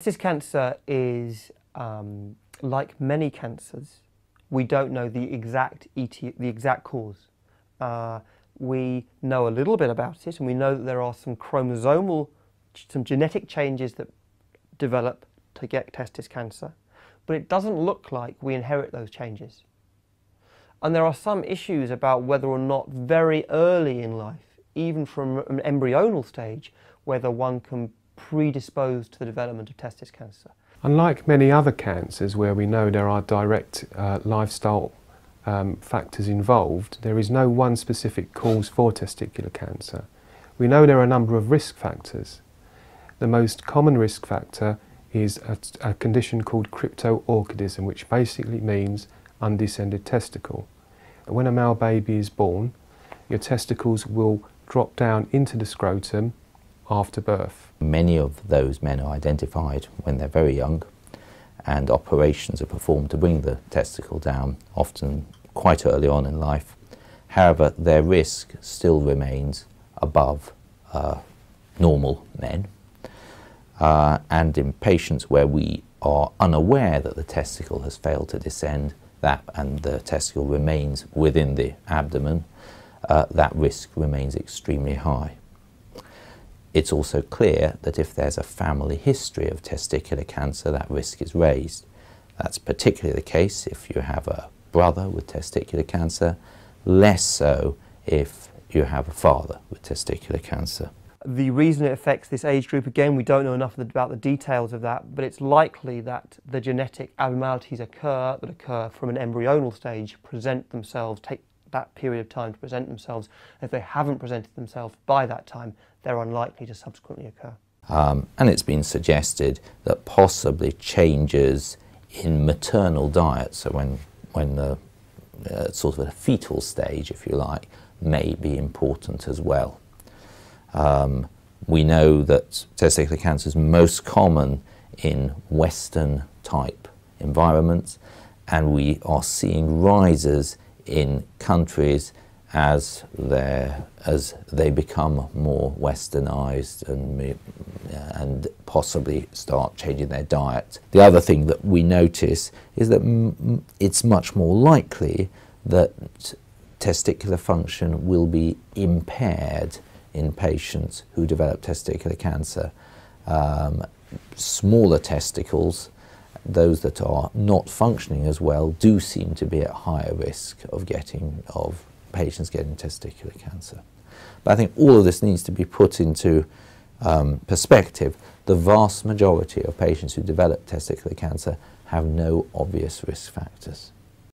Testis cancer is um, like many cancers. We don't know the exact ET, the exact cause. Uh, we know a little bit about it, and we know that there are some chromosomal, some genetic changes that develop to get testis cancer, but it doesn't look like we inherit those changes. And there are some issues about whether or not very early in life, even from an embryonal stage, whether one can predisposed to the development of testis cancer. Unlike many other cancers where we know there are direct uh, lifestyle um, factors involved, there is no one specific cause for testicular cancer. We know there are a number of risk factors. The most common risk factor is a, a condition called cryptorchidism, which basically means undescended testicle. When a male baby is born, your testicles will drop down into the scrotum after birth. Many of those men are identified when they're very young and operations are performed to bring the testicle down, often quite early on in life. However, their risk still remains above uh, normal men. Uh, and in patients where we are unaware that the testicle has failed to descend, that and the testicle remains within the abdomen, uh, that risk remains extremely high. It's also clear that if there's a family history of testicular cancer, that risk is raised. That's particularly the case if you have a brother with testicular cancer, less so if you have a father with testicular cancer. The reason it affects this age group, again, we don't know enough about the details of that, but it's likely that the genetic abnormalities occur that occur from an embryonal stage, present themselves, take that period of time to present themselves. If they haven't presented themselves by that time, they're unlikely to subsequently occur. Um, and it's been suggested that possibly changes in maternal diet, so when, when the uh, sort of a fetal stage, if you like, may be important as well. Um, we know that testicular cancer is most common in Western type environments, and we are seeing rises in countries as, as they become more westernized and, and possibly start changing their diet. The other thing that we notice is that it's much more likely that testicular function will be impaired in patients who develop testicular cancer. Um, smaller testicles those that are not functioning as well do seem to be at higher risk of getting of patients getting testicular cancer. But I think all of this needs to be put into um, perspective. The vast majority of patients who develop testicular cancer have no obvious risk factors.